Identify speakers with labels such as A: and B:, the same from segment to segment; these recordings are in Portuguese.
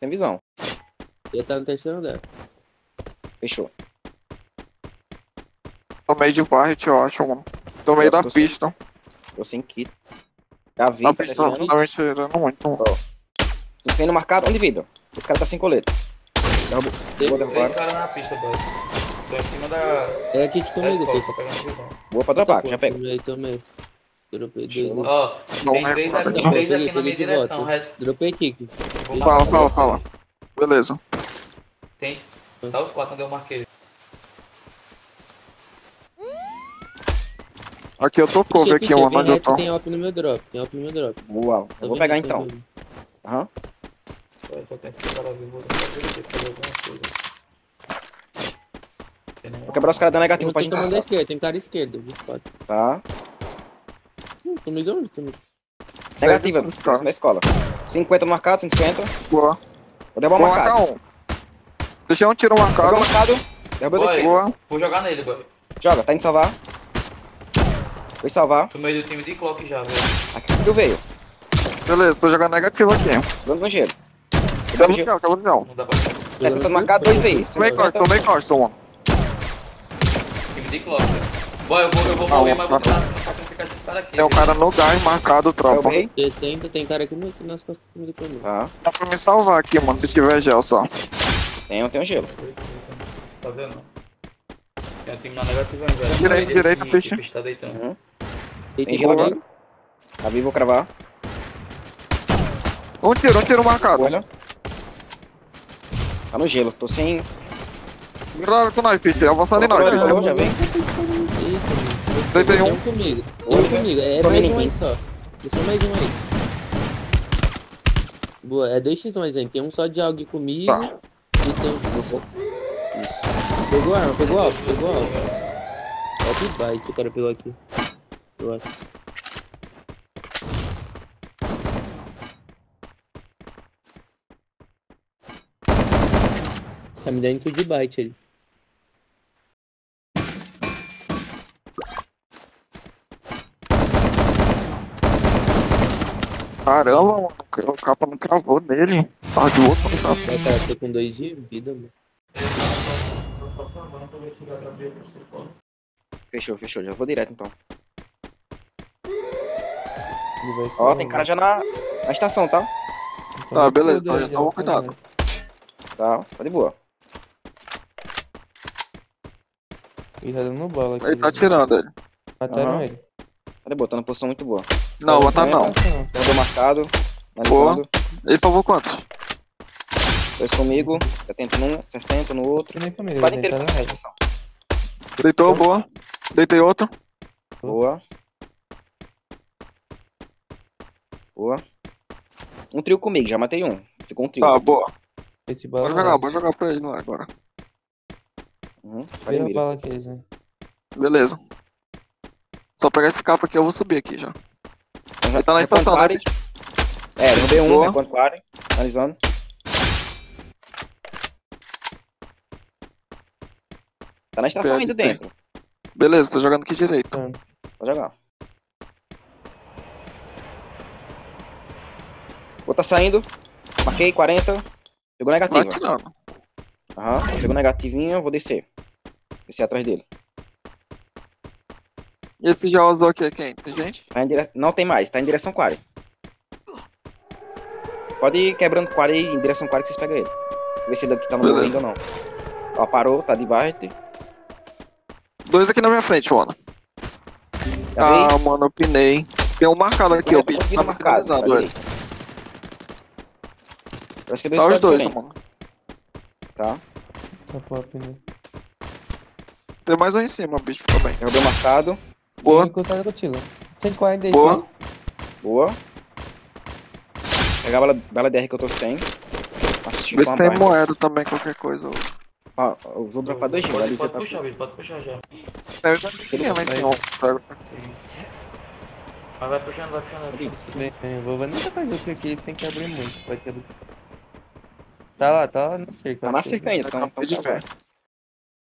A: Tem visão.
B: Ele tá no terceiro andar.
A: Fechou.
C: Tô meio de barret, eu acho, mano. Tô meio
A: Eu
C: da
A: tô sem-
C: pista.
A: Tô sem kit. Tá
C: pista
A: descendo.
C: tá me tirando muito.
A: Tô sendo marcado. Onde vida? Esse cara tá sem colete. Derrubo. Boa,
D: Três
A: derrubar.
D: caras na pista, boy. Tô em cima da.
B: É comigo, filho.
D: tô pegando visão.
A: Boa pra dropar, já pega.
B: Tomei, tomei. Dropei dois.
D: Ó,
C: Não
D: tem
C: é
D: três
C: foda,
D: aqui,
C: não.
D: três aqui na minha direção.
B: Dropei kick.
D: Vou
C: Fala, fala, fala. Beleza.
D: Tem. Tá os quatro onde eu marquei.
C: Aqui eu tô cover aqui,
B: vem
C: onde eu tô.
B: Tem op no meu drop. Tem op no meu drop.
A: Boa.
B: Tá
A: Eu vou
B: vendo?
A: pegar então. Aham.
D: Só só tem esse cara vivo, vou. Tem
A: Vou quebrar os caras da negativa
B: Não
A: pra
B: tem
A: gente
B: da
A: caçar.
B: esquerda, tem cara esquerda. 24.
A: Tá.
B: Comigo onde? Comigo.
A: Negativa. Próximo da escola. 50 no marcado, 150.
C: Boa.
A: Vou derrubar o
C: Vou
A: marcado.
C: marcar um. Deixei um tiro marcado.
A: Derrubou marcado. Derrubou esquerda.
C: Boa.
D: Vou jogar nele, boy.
A: Joga, tá indo salvar. Foi salvar.
D: Tô meio do time de clock já, velho.
A: Aqui tu veio.
C: Beleza, tô jogando negativo aqui.
A: Dando no gelo. Dando
C: no
A: gelo.
C: chão, quebra no chão.
D: Não dá pra.
A: 60 marcado, dois aí.
C: Tomei corte, tomei corte, mano.
D: Time de clock. Boy, eu vou, eu vou
C: Ah,
D: morrer,
C: um,
D: mas vou
C: tá.
D: tentar
C: Tem um cara no gás marcado, tropa.
A: Derrubei.
B: 60, tem cara aqui no, aqui nas costas comigo também.
A: Tá.
C: Dá pra me salvar aqui, mano, se tiver gel só.
A: Tem, tem um gelo.
D: Tá vendo? Tem um time na.
C: Direita, peixe.
D: tá deitando.
A: Uhum.
B: Tem
A: Tem gelo agora. Tá vivo, vou cravar.
C: Um tiro, um tiro marcado.
A: Olha. Tá no gelo. Tô sem.
C: Grava com nós, Peter. Avançando em nós.
A: já vem.
C: Deitei
B: tem
C: um.
B: comigo. Um comigo. É
A: Tô
B: mais um aí só. Deixa mais um aí. Boa, é 2x1 aí. Tem um só de algo comigo.
C: Tá.
B: E tem um.
A: Isso.
B: Pegou a arma, pegou alto, pegou alto. Top bike o cara pegou aqui. Eu acho. Tá me dando tudo de bite ali.
C: Caramba, mano. O capa não cravou nele. Tava de outro, não tava.
B: Vai cara, tô com dois de vida, mano.
D: Tô só salvando pra ver se vai abrir pro seu
A: Fechou, fechou. Já vou direto então.
B: Ele vai
A: Ó, tem cara já na, na estação, tá?
B: Então,
C: Tá, beleza, então, então
B: ó,
C: cuidado.
A: Tá, tá de boa.
B: Ele tá dando bola aqui.
C: Ele tá
B: né?
C: tirando ele.
B: Mataram
A: Aham.
B: ele.
A: Tá de boa, tá numa posição muito boa.
C: Não, matar
A: É,
C: não.
A: Derrubou marcado.
C: Boa. Ele salvou quantos?
A: Dois comigo. 70 num, 60 no outro.
B: Nem família,
A: Quase inteiro
B: tá.
C: Deitou, boa. Deitei outro.
A: Boa. Boa. Um trio comigo, já matei um. Ficou um trio.
C: Tá, boa.
B: Esse
C: Bora jogar, bora jogar pra ele lá agora.
A: Uhum.
B: Primeira bala aqui, né?
C: Beleza. Só pegar esse capa aqui, eu vou subir aqui já. Ele tá na estação, né?
A: party. É, derrubei um, repondo party. Analisando. Tá na estação ainda dentro.
C: Beleza, tô jogando aqui direito.
A: Pode jogar. Vou tá saindo. Marquei 40. Pegou
C: tirando.
A: Aham. Pegou negativinho, vou descer. Descer atrás dele.
C: E esse já usou aqui, quem? Tem gente?
A: Tá em dire... Não tem mais, tá em direção Quarry. Pode ir quebrando Quarry aí em direção Quarry que vocês pegam ele. Ver se ele aqui tá no
C: Beleza.
A: ainda ou não. Ó, parou, tá de Barret.
C: Dois aqui na minha frente, mano.
A: Já
C: Ah, mano, eu pinei. Tem um marcado aqui, ó. O bicho tá finalizando ele.
A: Parece que é
C: Tá os dois, mano.
A: Tá.
B: Tá pop, né?
C: Tem mais um em cima, bicho, fica bem.
A: Derrubei o marcado.
C: Boa.
B: Tem contato contigo. 140 aí,
C: Boa.
B: tá?
A: Boa. Pegar a bala, bala DR que eu tô sem.
C: Vê se tem
A: barra.
C: moeda também, qualquer coisa.
A: Ó, eu vou dropar dois giros.
D: Pode,
A: ali
D: pode
A: você tá-
D: puxar, bicho, pode puxar já.
C: Eu já tinha, mas tem um.
D: Mas vai puxando, vai puxando. Vai puxando.
B: Bem, bem, eu vou nem tacar junto aqui, tem que abrir muito. Pode abrir. Tá lá, tá lá na cerca.
A: Tá na cerca ainda, então
C: de
A: tá
C: pé.
A: bom.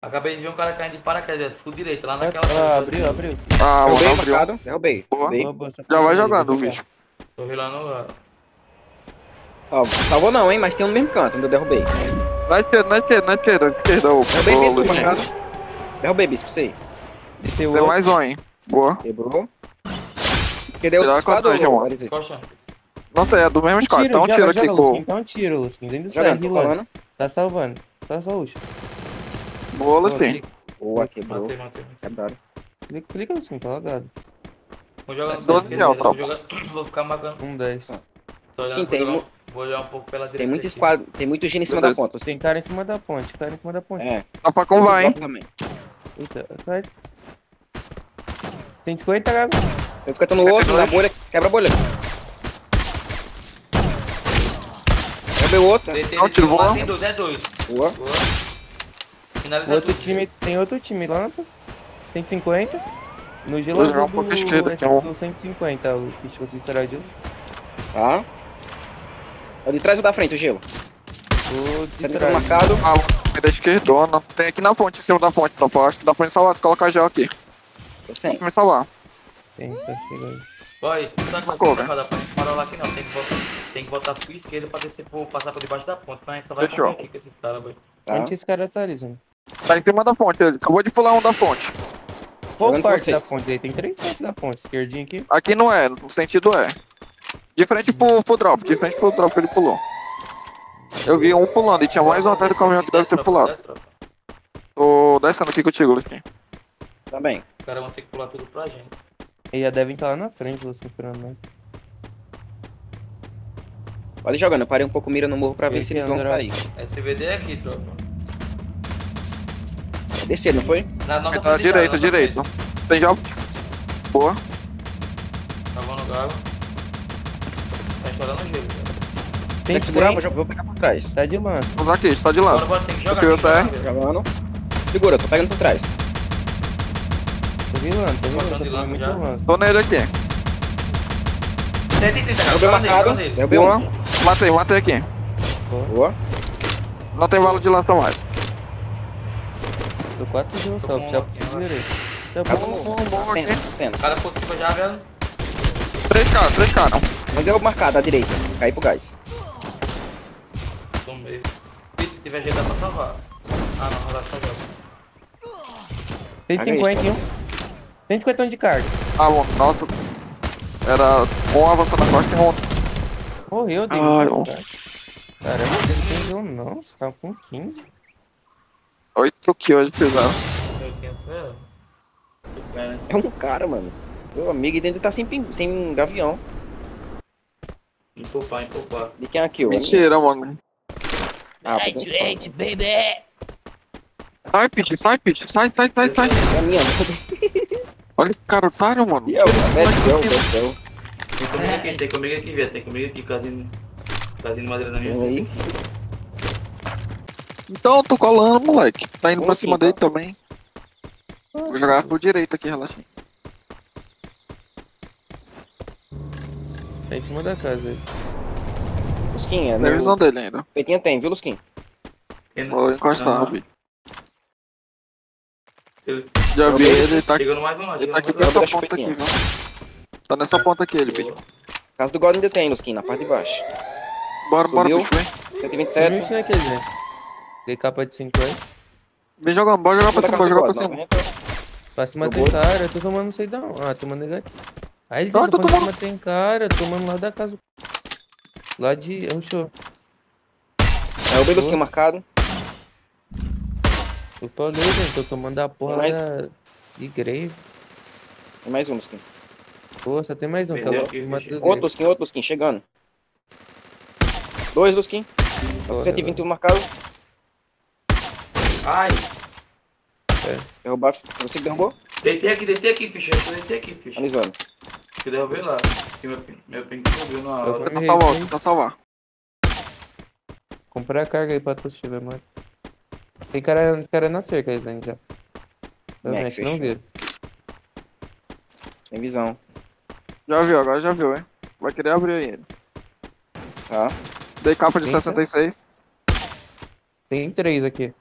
D: Acabei de ver um cara caindo de paraquedas, full direito, lá naquela.
B: Ah, abriu, abriu.
C: Ah,
A: o
C: abriu.
A: marcado. Derrubei.
C: Boa.
A: Derrubei.
B: Boa,
C: Já vai jogando, bicho.
D: Tô rilando. ah,
A: Ó, salvou não, hein? Mas tem um no mesmo canto, eu derrubei.
C: Na esquerda, na esquerda, na esquerda. Ô,
A: Derrubei bispo, marcado. Derrubei bispo, pra você.
B: Desceu
C: Tem
B: outro.
C: mais um, hein. Boa.
A: Quebrou. Cadê
C: a
A: esquadro?
C: Nossa, é do mesmo squad.
B: Tiro,
C: Dá um tiro aqui com.
B: Dá um tiro, Lusquinho. Dentro do Rilando.
A: falando.
B: Tá salvando. Tá só Uxa.
C: Boa, Lucinho.
A: Boa, quebrou.
D: Matei, matei.
A: Quebraram.
B: Clica, clica Lusquinho, tá lagado.
D: Vou jogar no
C: Doze
D: esquerda,
C: não,
D: vou jogar- Vou ficar marcando.
B: Um 10.
A: Ah.
D: Tô olhando,
A: Skin,
D: vou,
A: tem
D: jogar, vou olhar um pouco pela direita.
A: Tem muito esquadro, tem muito gênio em cima da ponta.
B: Tem cara em cima da ponte, cara em cima da ponte.
A: É.
C: Dá pra com vai, hein.
A: Também.
B: Eita, sai. Tem 50, Gabi.
A: Tem 50 no outro, na bolha, quebra a bolha. Quebra o outro.
C: Não, tiro,
D: dois, é dois.
A: Boa.
D: Boa. Finaliza
B: Outro
D: tudo.
B: time, tem outro time lá. pô. Tem 50. No
C: Vou
B: gelo
C: jogar um
B: azul
C: pouco à esquerda, que é um-
B: do 150, o Fish, você estará gelo.
A: Tá. É o de trás ou da frente, o gelo?
B: O de
A: Tá
B: trás.
A: marcado.
C: Ah, é da esquerdona. Tem aqui na ponte, em cima da ponte, tropa. Acho que dá pra me salvar se colocar gel aqui.
A: Eu
C: Dá
A: sei.
C: pra me salvar.
B: Tem, tá chegando.
D: Vai, cuidado com a gente parar lá aqui não. Tem que voltar, tem que voltar pra sua esquerda pra descer por, passar por debaixo da ponte. Mas a gente só vai
C: Fechou.
D: aqui com esses caras, velho.
A: Tá.
B: Onde esse cara tá ali, Zé?
C: Tá em cima da ponte, ele acabou de pular um da ponte.
B: Qual parte da ponte aí? Tem três partes da ponte. Esquerdinha aqui.
C: Aqui não é, no sentido é. De frente pro, pro drop, de frente pro drop ele pulou. Eu vi um pulando e tinha mais um atrás do caminhão que deve ter pulado. Tô descendo aqui contigo, Lucinho.
A: Tá bem.
D: Os caras vão ter que pular tudo pra gente.
B: Eles já devem estar lá na frente, você esperando nós.
A: Pode ir jogando. Eu parei um pouco mira no morro pra ver se eles vão sair.
D: SVD é aqui, tropa.
A: Descer, não foi?
D: Na nossa
C: Tá
D: frente,
C: direita,
D: na nossa
C: direita. Tem já. Boa.
D: frente. Tava no galo. Tá estourando o gelo.
A: Tem que segurar, vou, pegar por trás.
B: Tá de lança.
C: Vamos aqui, está de lance.
D: bora, tem que jogar.
C: Eu tenho.
D: velho.
A: Jogando. Segura, tô pegando por trás.
B: Tô vilando, tô vilando.
D: Botando
B: Tô.
C: Tô nele aqui.
D: 130, cara.
A: Derrubei marcado. Derrubei
C: Boa.
A: um.
C: Matei, matei aqui.
A: Boa.
C: Não tem bala de lança mais.
B: Tô 4 de um
D: Tô
B: só,
D: com
B: puxar
D: uma
B: pro
D: aqui, ó.
B: direito. Tá
A: Acabou
B: bom.
C: Bom, bom,
A: Tendo,
C: aqui.
A: tendo.
D: Cara possível já, velho.
C: Três caras, três caras.
A: Mas eu marcar da direita. Cair pro gás.
D: Tomei. Se tiver jeito, dá pra salvar. Ah, não, não dá pra salvar.
B: 150 em um. 150 de carga.
C: Ah, bom, nossa. Era um avançando na costa e um.
B: Morreu,
C: ó.
B: carga. Caramba, você não tem um não. Você tá com 15.
C: Oito kills de
D: velho. É,
A: É um cara, mano. Meu amigo, e dentro tá sem, sem gavião.
D: empopar, empopar.
A: De quem é aqui, ó?
C: Mentira, mano.
A: Ah, tem
B: Gente, baby!
C: Sai, Pete, sai, Pete. Sai, sai, sai, sai.
A: É a minha.
C: Olha que cara otário, mano.
A: E é o médico, é o médico.
D: Tem comigo aqui, tem comigo aqui, velho. Tem comigo aqui, casinho. Casinho de madeira na minha.
A: Vem aí.
C: Então, tô colando, moleque. Tá indo
A: Como
C: pra cima
A: tá?
C: dele também. Vou jogar por direita aqui, relaxa.
B: Tá em cima da casa aí.
A: Lusquinha,
C: é
A: né?
C: visão dele ainda.
A: Peitinha tem, viu, Lusquinha?
C: Vou encostar,
D: Aham.
C: Rabi.
D: ele-
C: Já vi ele, ele tá aqui. Ele tá aqui nessa ponta aqui, viu? Tá nessa ponta aqui, ele, Pete.
A: Casa do God ainda tem, Lusquinha, na parte de baixo.
C: Bora, bora,
A: Subiu.
C: bicho, vem.
A: 127.
B: Não sei aquele, né? Dei capa de 50.
C: Vem jogando, bora jogar pra cima, bora jogar
A: do
C: pra cima.
A: 90.
B: Pra cima tem cara, eu tô tomando não sei da onde. Ah, tomando negativo. Aí eles
C: Ah,
B: estão tomando cima tem cara, tomando lá da casa. Lá de. É um show.
A: É o Lusquinha marcado.
B: Eu falei, gente, tô tomando a porra
A: mais?
B: da. De grave.
A: Tem mais um, Lusquinha.
B: Pô, só tem mais um,
D: fechou.
B: o
A: Outro. Lusquinha, outro Lusquinha, chegando. Dois Lusquinha.
B: Porra,
A: 121 marcado.
D: Ai,
A: Derrubar. Você que derrubou?
D: deitei aqui, deitei aqui, ficha. Deitei aqui, ficha.
A: Analisando.
D: Que derrubei lá. Que meu, pin- meu ping subiu na hora.
C: Tenta salvar, tenta salvar.
B: Comprar a carga aí pra tu estiver, mano. Tem cara, tem cara na cerca aí, Zé, já. Realmente, não viram.
A: Sem visão.
C: Já viu, agora já viu, hein? Vai querer abrir aí ele.
A: Tá.
C: Dei capa de
B: Tenta.
C: 66.
B: Tem três aqui.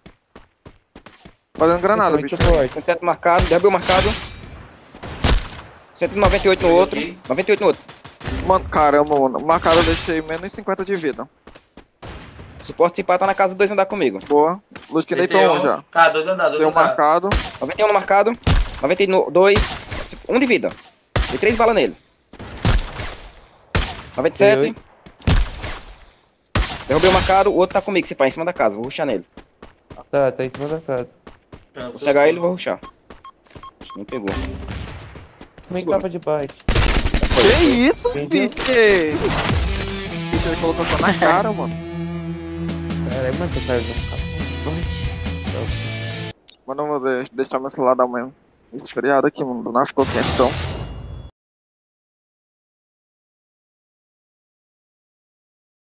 C: Fazendo granada,
B: Muito
C: bicho.
B: forte.
A: 107 marcado. Derrubei o marcado. 198 no outro.
D: Aqui.
A: 98 no outro.
C: Mano, caramba, mano. Marcado eu deixei menos 50 de vida.
A: Suporte se pá tá na casa 2 andar comigo.
C: Boa. Luz que
D: Tem
C: um já.
D: Cara, dois andar, dois
C: Tem um
D: andar.
C: marcado.
A: 91 no marcado. 92. 1 de vida. Tem 3 balas nele. 97. Derrubei o marcado, o outro tá comigo, se pá, em cima da casa. Vou ruxar nele.
B: Tá, tá em cima da casa.
A: Vou cegar ele e vou ruxar. Acho que nem pegou.
B: Como é que
A: Segura.
B: tava de bike?
C: Que isso, bicho? Bicho, ele colocou só na cara, mano.
B: Caralho, mano, tu caiu no capote.
C: Mano, eu vou de- deixar meu celular dar uma esfriada aqui, mano. Não ficou quentão.